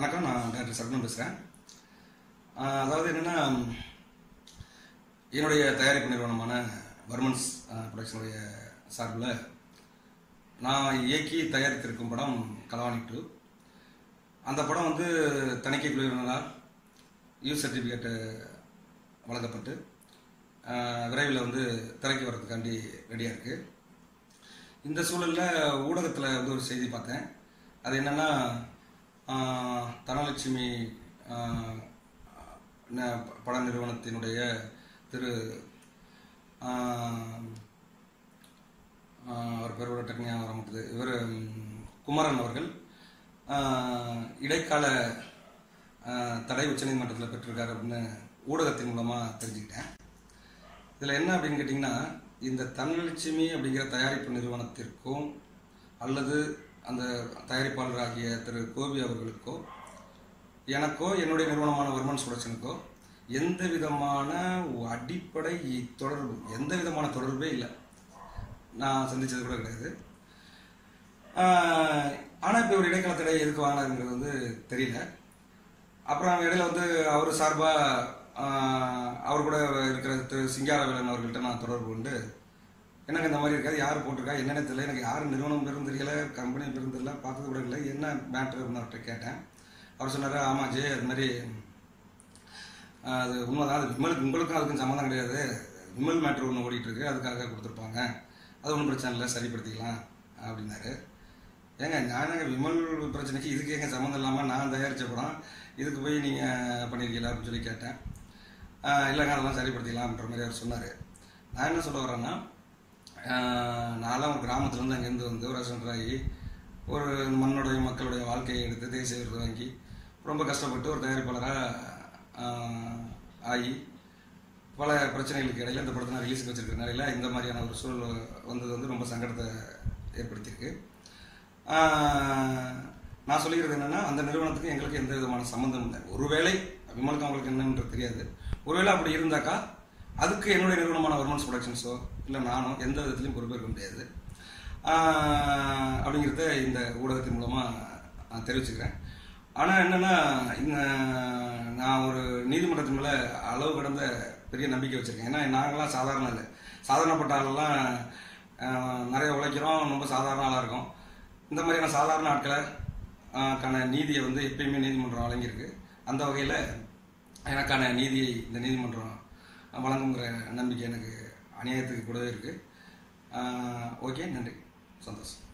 வணக்கம் நான் டாக்டர் சரவணன் பேசுகிறேன் அதாவது என்னென்னா என்னுடைய தயாரிப்பு நிறுவனமான வர்மன்ஸ் ப்ரொடக்ஷனுடைய சார்பில் நான் இயக்கி தயாரித்திருக்கும் படம் கலவாணி டூ. அந்த படம் வந்து தணிக்கை குழுவினரால் யூ சர்டிஃபிகேட்டு வழங்கப்பட்டு விரைவில் வந்து திரைக்கு வர்றதுக்காண்டி ரெடியாக இருக்குது இந்த சூழலில் ஊடகத்தில் வந்து ஒரு செய்தி பார்த்தேன். அது என்னென்னா தனலட்சுமி பட நிறுவனத்தினுடைய திரு அவர் பேர் டெக்னியாக டக்குனு வர இவர் குமரன் அவர்கள். இடைக்கால தடை தடை உச்சநீதிமன்றத்தில் பெற்றிருக்காரு அப்படின்னு ஊடகத்தின் மூலமாக தெரிஞ்சுக்கிட்டேன். இதில் என்ன அப்படின்னு கேட்டிங்கன்னா இந்த தனலட்சுமி அப்படிங்கிற தயாரிப்பு நிறுவனத்திற்கும் அல்லது அந்த தயாரிப்பாளர் ஆகிய திரு கோபி அவர்களுக்கோ எனக்கோ என்னுடைய நிறுவனமான வர்மன்ஸ் சுடச்சனுக்கோ எந்த விதமான அடிப்படை தொடர்பு எந்த விதமான தொடர்பே இல்லை. நான் சந்தித்தது கூட கிடையாது. ஆனால் இப்போ ஒரு இடைக்கால தடை எதுக்கு வாங்கினாருங்கிறது வந்து தெரியல. அப்புறம் இடையில வந்து அவர் சார்பாக அவர் கூட இருக்கிற திரு சிங்காரவேலன் அவர்கள்ட்ட நான் தொடர்பு கொண்டு எனக்கு இந்த மாதிரி இருக்காது? யார் போட்டிருக்கா? என்னென்ன தெரியல. எனக்கு யார் நிறுவனம் பெரும் தெரியல கம்பெனி பெரும் தெரியல பார்த்தது கூட இல்லை. என்ன மேட்ரு அப்படின்னு அவர்கிட்ட கேட்டேன். அவர் சொன்னார் ஆமாம் ஜே அது மாதிரி அது உண்மைதான். அது விமலுக்கு உங்களுக்கும் அதுக்கும் சம்மந்தம் கிடையாது. விமல் மேட்ரு ஒன்று ஓடிட்டுருக்கு. அதுக்காக கொடுத்துருப்பாங்க. அது ஒன்றும் பிரச்சனை இல்லை. சரிப்படுத்திக்கலாம் அப்படின்னாரு. ஏங்க நானங்க விமல் பிரச்சனைக்கு இதுக்கு எங்க சம்மந்தம் இல்லாமல் நான் தயாரித்த படம் இதுக்கு போய் நீங்கள் பண்ணியிருக்கீங்களா அப்படின்னு சொல்லி கேட்டேன். இல்லைங்க அதெல்லாம் சரிப்படுத்திக்கலாம்ன்ற மாதிரி அவர் சொன்னார். நான் என்ன சொல்ல வரேன்னா நான்லாம் ஒரு கிராமத்துலேருந்து அங்கேருந்து வந்து ஒரு அசன்டர் ஆகி ஒரு மண்ணுடைய மக்களுடைய வாழ்க்கையை எடுத்து தேசிய விருது வாங்கி ரொம்ப கஷ்டப்பட்டு ஒரு தயாரிப்பாளராக ஆகி பல பிரச்சனைகளுக்கு இடையில இந்த படத்தை நான் ரிலீஸுக்கு வச்சிருக்கிற நிலையில இந்த மாதிரியான ஒரு சூழல் வந்தது வந்து ரொம்ப சங்கடத்தை ஏற்படுத்தியிருக்கு. நான் சொல்லிக்கிறது என்னென்னா அந்த நிறுவனத்துக்கு எங்களுக்கு எந்த விதமான சம்மந்தம் இல்லை. ஒருவேளை விமலுக்கு அவங்களுக்கு என்னன்றது தெரியாது. ஒருவேளை அப்படி இருந்தாக்கா அதுக்கு என்னுடைய நிறுவனமான வர்மன்ஸ் ப்ரொடக்ஷன்ஸோ இல்லை நானும் எந்த விதத்துலையும் பொறுப்பேற்க முடியாது. அப்படிங்கிறத இந்த ஊடகத்தின் மூலமாக நான் தெரிவிச்சுக்கிறேன். ஆனால் என்னென்னா இந்த நான் ஒரு நீதிமன்றத்தின் மேலே அளவு கடந்த பெரிய நம்பிக்கை வச்சுருக்கேன். ஏன்னா நாங்களாம் சாதாரண இல்லை சாதாரணப்பட்ட ஆளெல்லாம் நிறைய உழைக்கிறோம். ரொம்ப சாதாரண ஆளாக இருக்கும். இந்த மாதிரியான சாதாரண ஆட்களை நீதியை வந்து எப்பயுமே நீதிமன்றம் வழங்கியிருக்கு. அந்த வகையில் எனக்கான நீதியை இந்த நீதிமன்றம் வழங்குங்கிற நம்பிக்கை எனக்கு அநியாயத்துக்கு கூடவே இருக்குது ஓகே நன்றி. சந்தோஷம்.